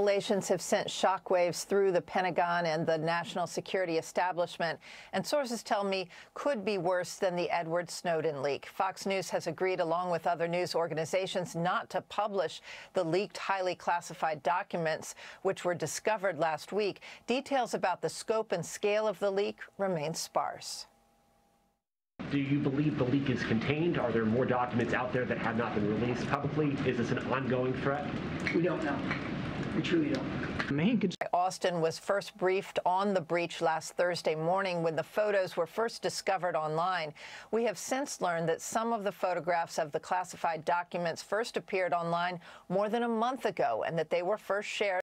Revelations have sent shockwaves through the Pentagon and the national security establishment, and sources tell me could be worse than the Edward Snowden leak. Fox News has agreed, along with other news organizations, not to publish the leaked, highly classified documents which were discovered last week. Details about the scope and scale of the leak remain sparse. Do you believe the leak is contained? Are there more documents out there that have not been released publicly? Is this an ongoing threat? We don't know. We truly don't. Main Austin was first briefed on the breach last Thursday morning when the photos were first discovered online. We have since learned that some of the photographs of the classified documents first appeared online more than a month ago and that they were first shared